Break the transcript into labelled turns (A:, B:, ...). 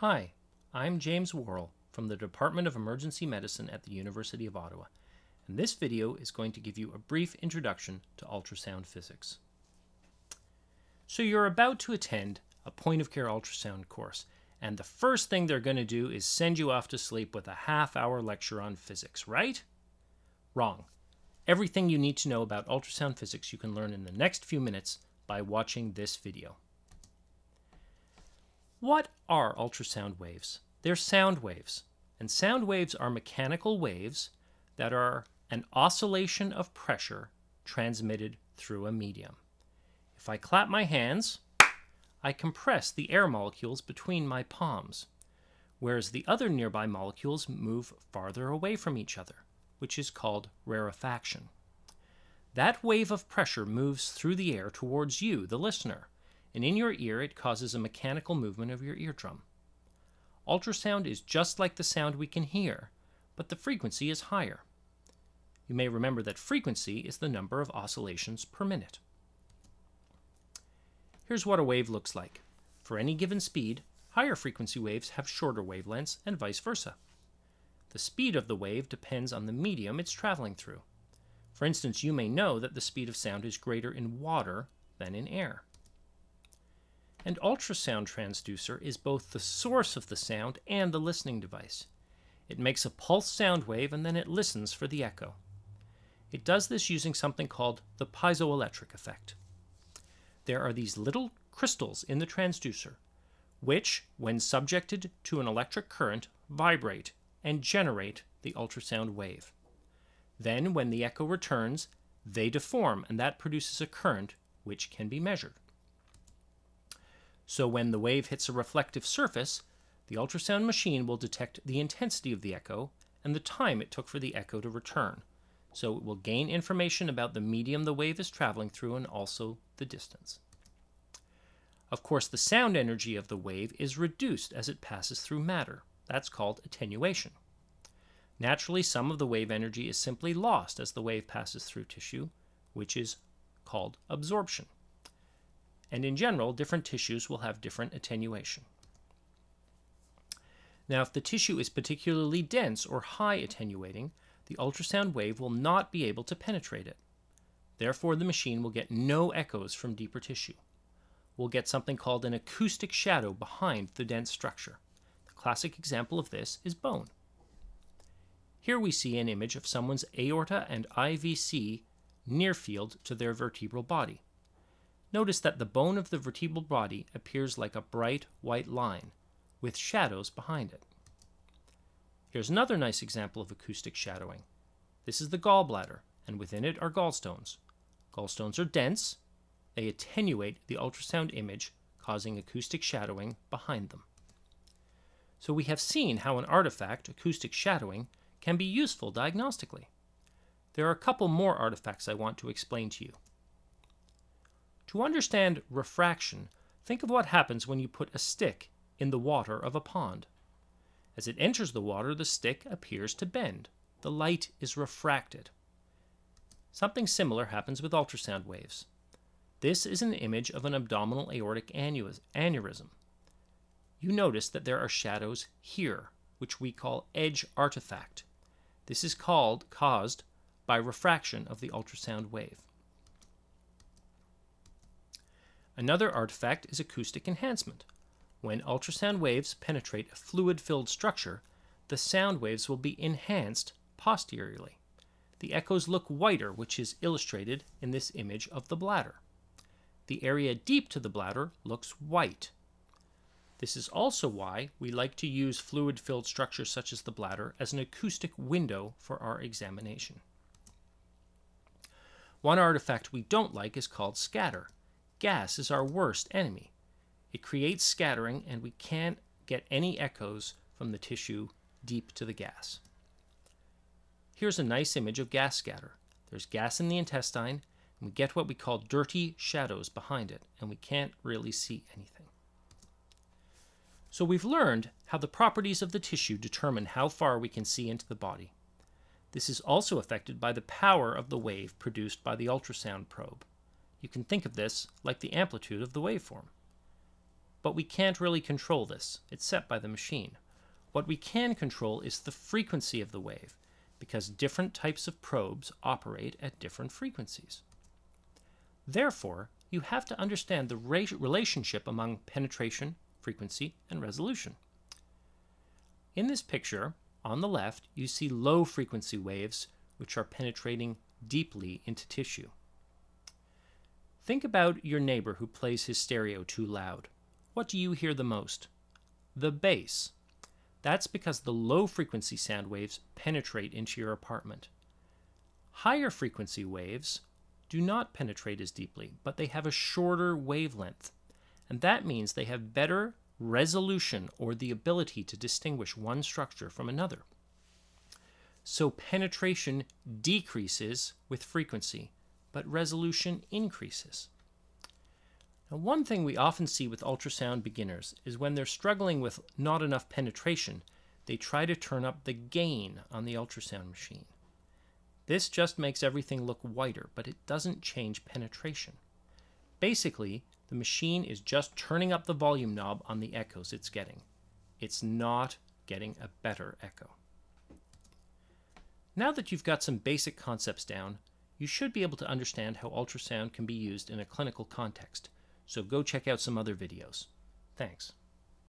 A: Hi, I'm James Worrall from the Department of Emergency Medicine at the University of Ottawa, and this video is going to give you a brief introduction to ultrasound physics. So you're about to attend a point of care ultrasound course, and the first thing they're going to do is send you off to sleep with a half hour lecture on physics, right? Wrong. Everything you need to know about ultrasound physics you can learn in the next few minutes by watching this video. What are ultrasound waves? They're sound waves, and sound waves are mechanical waves that are an oscillation of pressure transmitted through a medium. If I clap my hands, I compress the air molecules between my palms, whereas the other nearby molecules move farther away from each other, which is called rarefaction. That wave of pressure moves through the air towards you, the listener, and in your ear it causes a mechanical movement of your eardrum. Ultrasound is just like the sound we can hear, but the frequency is higher. You may remember that frequency is the number of oscillations per minute. Here's what a wave looks like. For any given speed, higher frequency waves have shorter wavelengths and vice versa. The speed of the wave depends on the medium it's traveling through. For instance, you may know that the speed of sound is greater in water than in air. An ultrasound transducer is both the source of the sound and the listening device. It makes a pulse sound wave and then it listens for the echo. It does this using something called the piezoelectric effect. There are these little crystals in the transducer, which, when subjected to an electric current, vibrate and generate the ultrasound wave. Then, when the echo returns, they deform, and that produces a current which can be measured. So when the wave hits a reflective surface, the ultrasound machine will detect the intensity of the echo and the time it took for the echo to return. So it will gain information about the medium the wave is traveling through and also the distance. Of course, the sound energy of the wave is reduced as it passes through matter. That's called attenuation. Naturally, some of the wave energy is simply lost as the wave passes through tissue, which is called absorption. And in general, different tissues will have different attenuation. Now, if the tissue is particularly dense or high attenuating, the ultrasound wave will not be able to penetrate it. Therefore, the machine will get no echoes from deeper tissue. We'll get something called an acoustic shadow behind the dense structure. The classic example of this is bone. Here we see an image of someone's aorta and IVC near field to their vertebral body. Notice that the bone of the vertebral body appears like a bright white line, with shadows behind it. Here's another nice example of acoustic shadowing. This is the gallbladder, and within it are gallstones. Gallstones are dense, they attenuate the ultrasound image, causing acoustic shadowing behind them. So we have seen how an artifact, acoustic shadowing, can be useful diagnostically. There are a couple more artifacts I want to explain to you. To understand refraction, think of what happens when you put a stick in the water of a pond. As it enters the water, the stick appears to bend. The light is refracted. Something similar happens with ultrasound waves. This is an image of an abdominal aortic aneurysm. You notice that there are shadows here, which we call edge artifact. This is called caused by refraction of the ultrasound wave. Another artifact is acoustic enhancement. When ultrasound waves penetrate a fluid-filled structure, the sound waves will be enhanced posteriorly. The echoes look whiter, which is illustrated in this image of the bladder. The area deep to the bladder looks white, this is also why we like to use fluid-filled structures such as the bladder as an acoustic window for our examination. One artifact we don't like is called scatter. Gas is our worst enemy. It creates scattering and we can't get any echoes from the tissue deep to the gas. Here's a nice image of gas scatter. There's gas in the intestine, and we get what we call dirty shadows behind it, and we can't really see anything. So we've learned how the properties of the tissue determine how far we can see into the body. This is also affected by the power of the wave produced by the ultrasound probe. You can think of this like the amplitude of the waveform. but we can't really control this. It's set by the machine. What we can control is the frequency of the wave, because different types of probes operate at different frequencies. Therefore, you have to understand the relationship among penetration, frequency, and resolution. In this picture, on the left, you see low frequency waves which are penetrating deeply into tissue. Think about your neighbor who plays his stereo too loud. What do you hear the most? The bass. That's because the low frequency sound waves penetrate into your apartment. Higher frequency waves do not penetrate as deeply, but they have a shorter wavelength. And that means they have better resolution or the ability to distinguish one structure from another. So penetration decreases with frequency, but resolution increases. Now, one thing we often see with ultrasound beginners is when they're struggling with not enough penetration, they try to turn up the gain on the ultrasound machine. This just makes everything look whiter, but it doesn't change penetration. Basically, the machine is just turning up the volume knob on the echoes it's getting. It's not getting a better echo. Now that you've got some basic concepts down, you should be able to understand how ultrasound can be used in a clinical context, so go check out some other videos. Thanks.